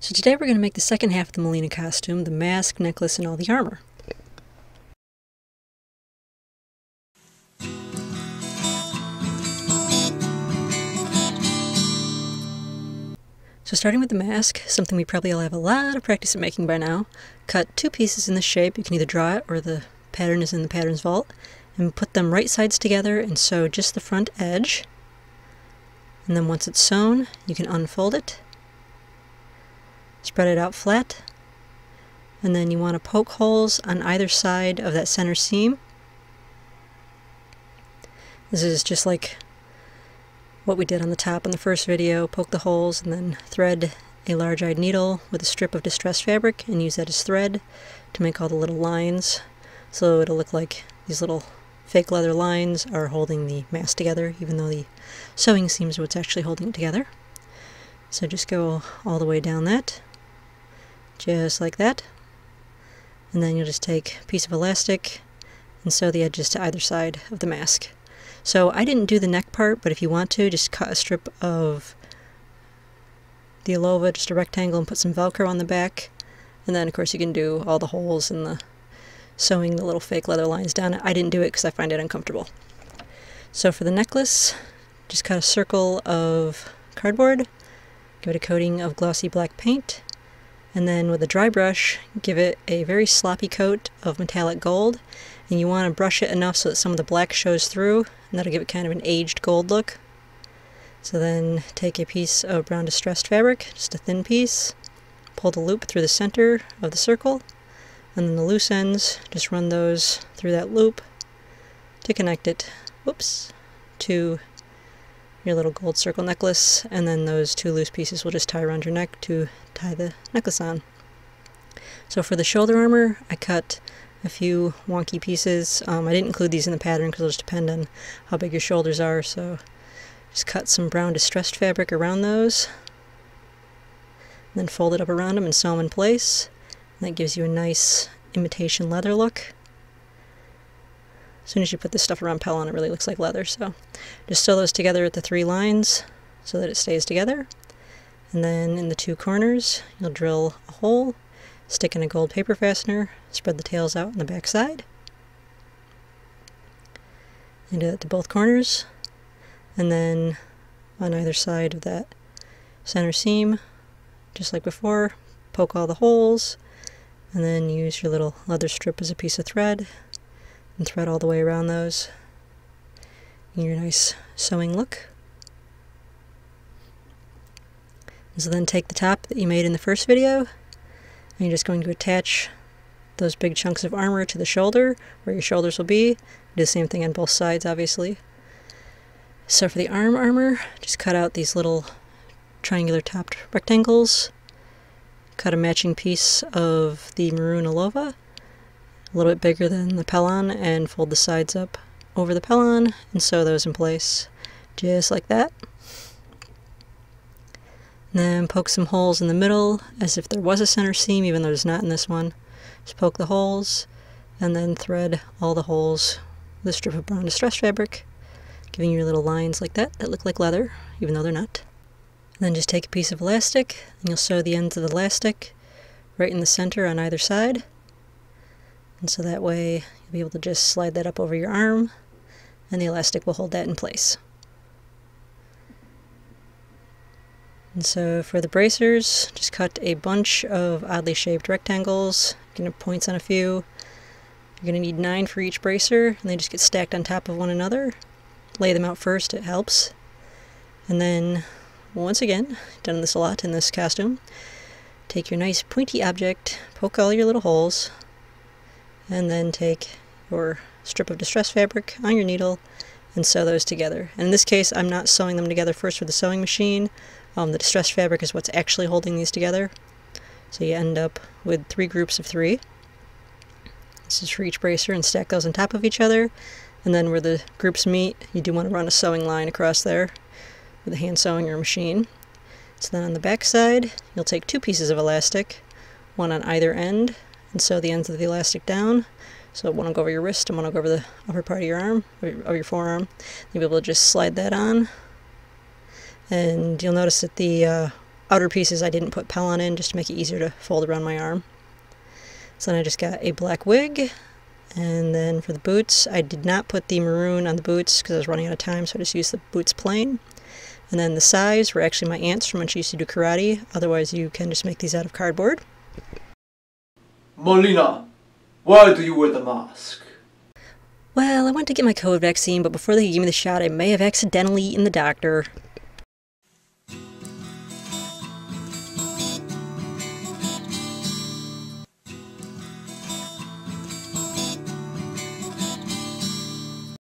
So today we're going to make the second half of the Mileena costume, the mask, necklace, and all the armor. So starting with the mask, something we probably all have a lot of practice at making by now, cut two pieces in this shape, you can either draw it or the pattern is in the patterns vault, and put them right sides together and sew just the front edge. And then once it's sewn, you can unfold it, spread it out flat, and then you want to poke holes on either side of that center seam. This is just like what we did on the top in the first video, poke the holes and then thread a large-eyed needle with a strip of distressed fabric and use that as thread to make all the little lines so it'll look like these little fake leather lines are holding the mask together even though the sewing seams are what's actually holding it together. So just go all the way down that, just like that, and then you'll just take a piece of elastic and sew the edges to either side of the mask. So I didn't do the neck part, but if you want to, just cut a strip of the Alova, just a rectangle, and put some Velcro on the back. And then, of course, you can do all the holes and the sewing the little fake leather lines down. I didn't do it because I find it uncomfortable. So for the necklace, just cut a circle of cardboard, give it a coating of glossy black paint, and then with a dry brush, give it a very sloppy coat of metallic gold. And you want to brush it enough so that some of the black shows through, and that'll give it kind of an aged gold look. So then take a piece of brown distressed fabric, just a thin piece, pull the loop through the center of the circle, and then the loose ends, just run those through that loop to connect it, whoops, to your little gold circle necklace, and then those two loose pieces will just tie around your neck to tie the necklace on. So for the shoulder armor, I cut a few wonky pieces. Um, I didn't include these in the pattern because it'll just depend on how big your shoulders are, so just cut some brown distressed fabric around those, then fold it up around them and sew them in place. And that gives you a nice imitation leather look. As soon as you put this stuff around Pellon, it really looks like leather. So just sew those together at the three lines so that it stays together. And then in the two corners, you'll drill a hole, stick in a gold paper fastener, spread the tails out on the back side. And do that to both corners. And then on either side of that center seam, just like before, poke all the holes, and then use your little leather strip as a piece of thread and thread all the way around those in your nice sewing look. So then take the top that you made in the first video and you're just going to attach those big chunks of armor to the shoulder where your shoulders will be. Do the same thing on both sides obviously. So for the arm armor, just cut out these little triangular topped rectangles. Cut a matching piece of the maroon Alova a little bit bigger than the Pellon and fold the sides up over the Pellon and sew those in place just like that. And then poke some holes in the middle as if there was a center seam even though there's not in this one. Just poke the holes and then thread all the holes with a strip of brown distress fabric giving you little lines like that that look like leather even though they're not. And then just take a piece of elastic and you'll sew the ends of the elastic right in the center on either side and so that way you'll be able to just slide that up over your arm and the elastic will hold that in place. And so for the bracers, just cut a bunch of oddly shaped rectangles. To points on a few. You're going to need nine for each bracer, and they just get stacked on top of one another. Lay them out first, it helps. And then, once again, done this a lot in this costume, take your nice pointy object, poke all your little holes, and then take your strip of distress fabric on your needle and sew those together. And in this case, I'm not sewing them together first with the sewing machine. Um, the distress fabric is what's actually holding these together. So you end up with three groups of three. This is for each bracer and stack those on top of each other. And then where the groups meet, you do want to run a sewing line across there with a hand sewing or machine. So then on the back side, you'll take two pieces of elastic, one on either end, and sew the ends of the elastic down. So one won't go over your wrist and will go over the upper part of your arm, of your forearm. You'll be able to just slide that on. And you'll notice that the uh, outer pieces I didn't put Pellon in just to make it easier to fold around my arm. So then I just got a black wig, and then for the boots, I did not put the maroon on the boots because I was running out of time, so I just used the boots plain. And then the sais were actually my aunt's from when she used to do karate, otherwise you can just make these out of cardboard. Mileena, why do you wear the mask? Well, I went to get my COVID vaccine, but before they gave me the shot, I may have accidentally eaten the doctor.